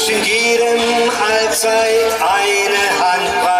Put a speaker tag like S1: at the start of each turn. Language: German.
S1: zwischen jedem Allzeit eine
S2: Hand.